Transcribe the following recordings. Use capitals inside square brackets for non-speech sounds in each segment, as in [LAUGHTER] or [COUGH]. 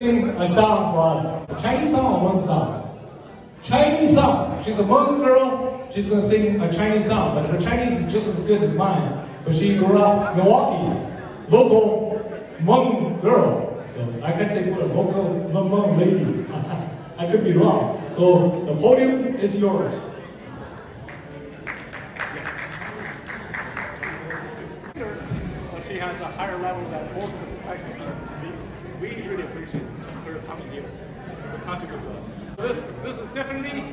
sing a song for us. a Chinese song or Hmong song? Chinese song. She's a Hmong girl. She's gonna sing a Chinese song, but her Chinese is just as good as mine. But she grew up Milwaukee, local Hmong girl. So I can't say what a local Hmong lady. [LAUGHS] I could be wrong. So the podium is yours. She has a higher level than most of the professionals. We, really appreciate her coming here to contribute to us. This, this is definitely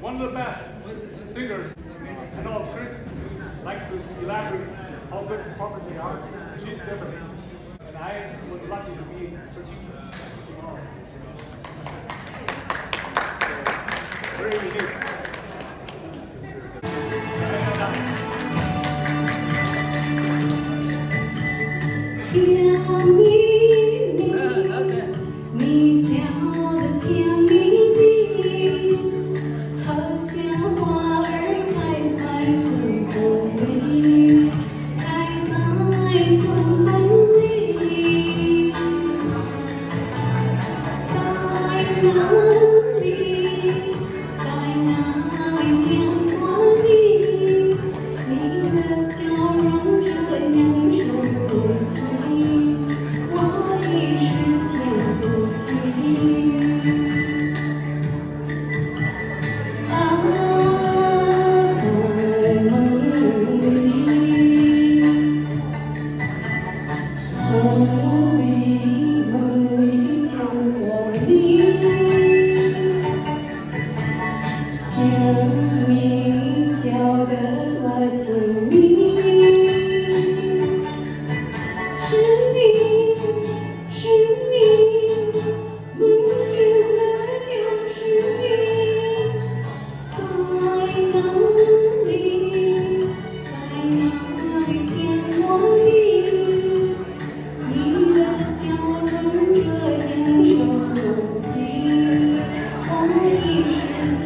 one of the best singers. I know Chris likes to elaborate how good performers they are. She's definitely. And I was lucky to be her teacher. Very unique. 甜蜜多甜蜜，是你是你，梦见的就是你，在哪里，在哪里见过你？你的笑容这样熟悉，我一时想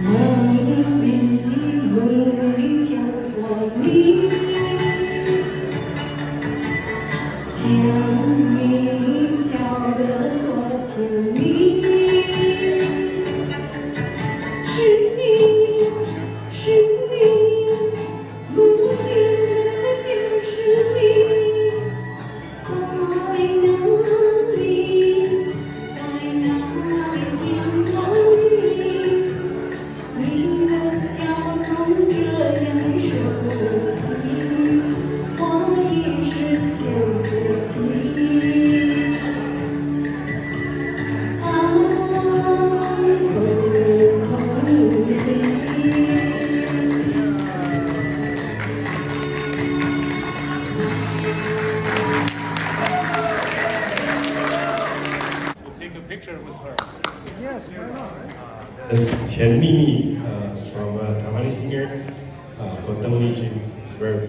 梦里梦里见过你，见你笑得多甜蜜。Her. This Tian Mimi uh, is from a Taiwanese singer, uh, Deng Lijun. It's very